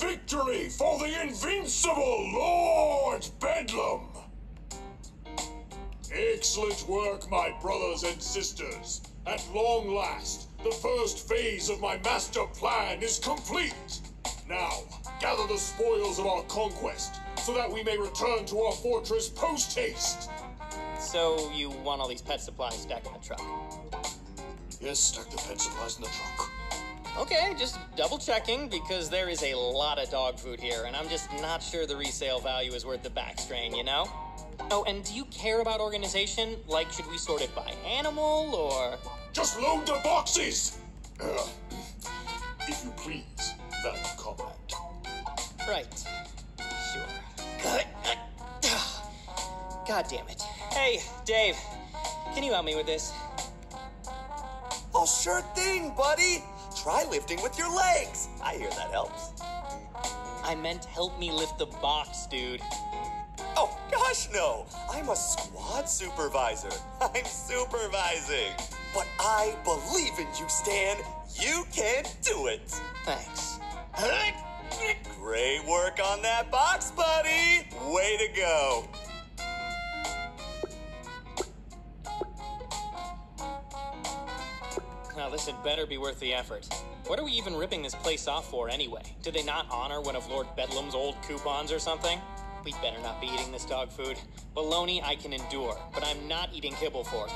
Yes, yes! Another victory for the invincible Lord Bedlam! Excellent work, my brothers and sisters. At long last, the first phase of my master plan is complete. Now, gather the spoils of our conquest, so that we may return to our fortress post haste. So you want all these pet supplies stacked in the truck? Yes, stack the pet supplies in the trunk. Okay, just double checking because there is a lot of dog food here, and I'm just not sure the resale value is worth the back strain, you know? Oh, and do you care about organization? Like, should we sort it by animal or. Just load the boxes! If you please, Comrade. Right. Sure. God damn it. Hey, Dave, can you help me with this? Oh, sure thing, buddy. Try lifting with your legs. I hear that helps. I meant help me lift the box, dude. Oh, gosh, no. I'm a squad supervisor. I'm supervising. But I believe in you, Stan. You can do it. Thanks. Great work on that box, buddy. Way to go. Now, this had better be worth the effort. What are we even ripping this place off for anyway? Did they not honor one of Lord Bedlam's old coupons or something? We'd better not be eating this dog food. Baloney I can endure, but I'm not eating kibble for it.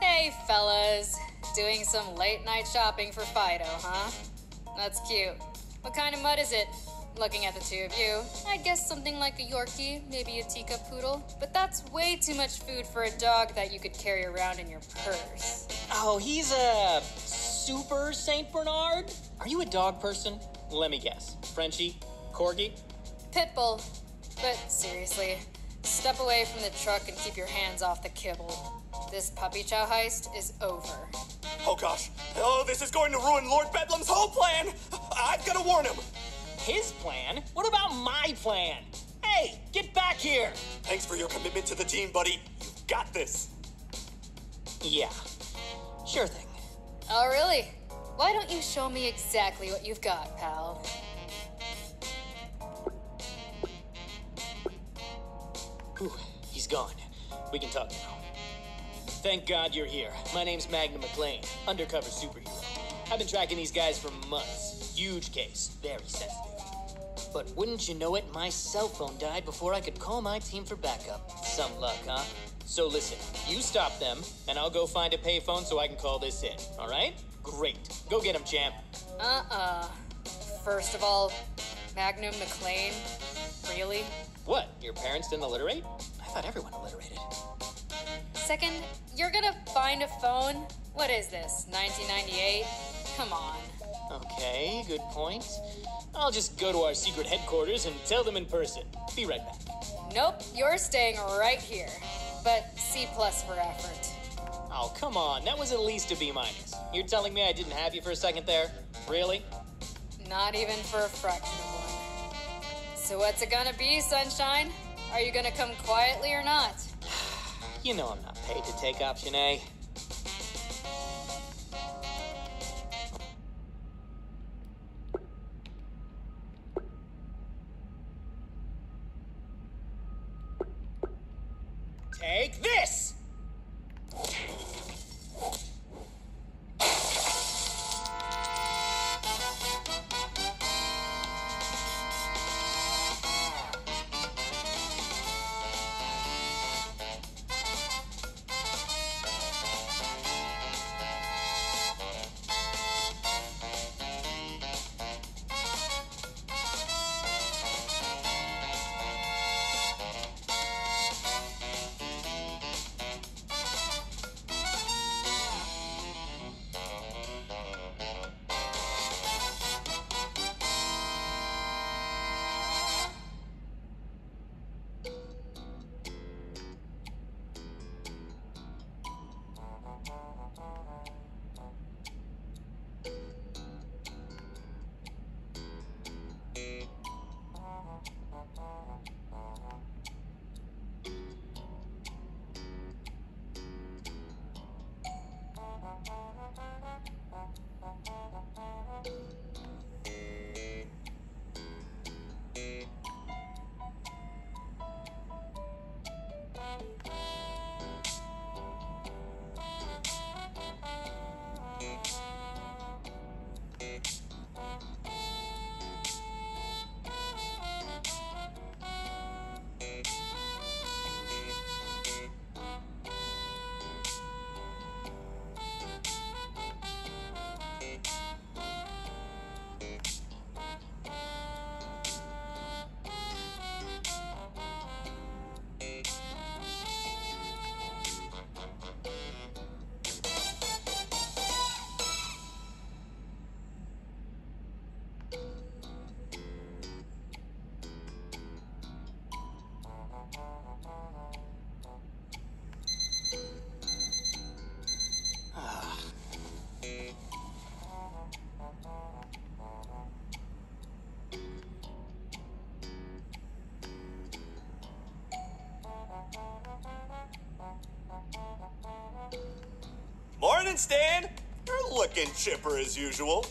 Hey, fellas. Doing some late night shopping for Fido, huh? That's cute. What kind of mud is it? Looking at the two of you, I'd guess something like a Yorkie, maybe a teacup poodle. But that's way too much food for a dog that you could carry around in your purse. Oh, he's a super Saint Bernard? Are you a dog person? Let me guess. Frenchie? Corgi? Pitbull. But seriously, step away from the truck and keep your hands off the kibble. This puppy chow heist is over. Oh, gosh. Oh, this is going to ruin Lord Bedlam's whole plan. I've got to warn him. His plan? What about my plan? Hey, get back here! Thanks for your commitment to the team, buddy. You've got this. Yeah, sure thing. Oh, really? Why don't you show me exactly what you've got, pal? Whew, he's gone. We can talk now. Thank God you're here. My name's Magnum McLean, undercover superhero. I've been tracking these guys for months. Huge case, very sensitive. But wouldn't you know it, my cell phone died before I could call my team for backup. Some luck, huh? So listen, you stop them, and I'll go find a payphone so I can call this in, alright? Great. Go get him, champ. Uh uh. First of all, Magnum McLean? Really? What, your parents didn't alliterate? I thought everyone alliterated. Second, you're gonna find a phone? What is this, 1998? Come on. Okay, good point. I'll just go to our secret headquarters and tell them in person. Be right back. Nope, you're staying right here. But C plus for effort. Oh, come on. That was at least a B minus. You're telling me I didn't have you for a second there? Really? Not even for a fraction of one. So what's it gonna be, sunshine? Are you gonna come quietly or not? You know I'm not paid to take option A. Take this! Morning, Stan. You're looking chipper as usual.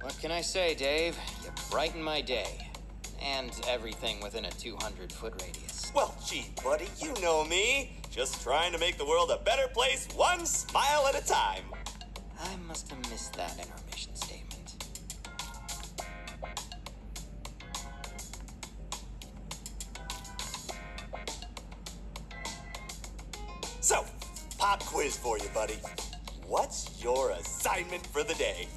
What can I say, Dave? You brighten my day. And everything within a 200 foot radius. Well, gee, buddy, you know me. Just trying to make the world a better place, one smile at a time. I must have missed that in our So, pop quiz for you, buddy. What's your assignment for the day?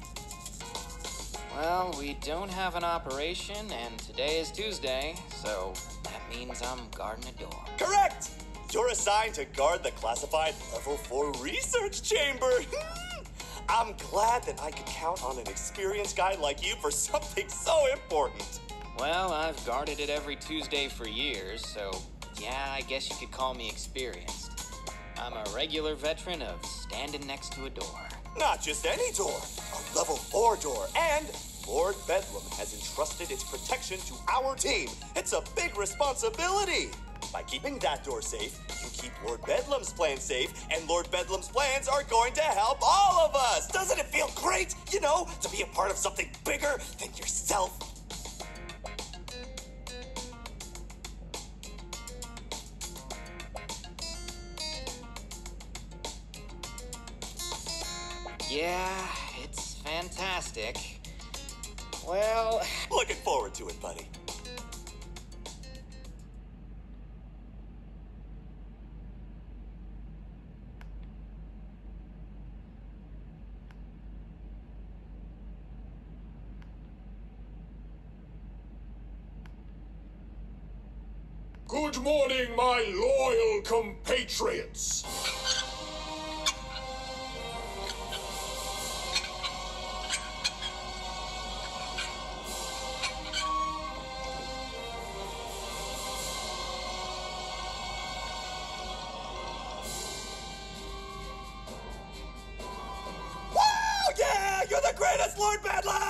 Well, we don't have an operation, and today is Tuesday, so that means I'm guarding a door. Correct! You're assigned to guard the classified level 4 research chamber. Hmm. I'm glad that I could count on an experienced guy like you for something so important. Well, I've guarded it every Tuesday for years, so yeah, I guess you could call me experienced. I'm a regular veteran of standing next to a door. Not just any door, a level 4 door, and Lord Bedlam has entrusted its protection to our team. It's a big responsibility. By keeping that door safe, you keep Lord Bedlam's plan safe, and Lord Bedlam's plans are going to help all of us. Doesn't it feel great, you know, to be a part of something bigger than yourself? Yeah, it's fantastic. Well, Looking forward to it, buddy. Good morning, my loyal compatriots. Yeah! You're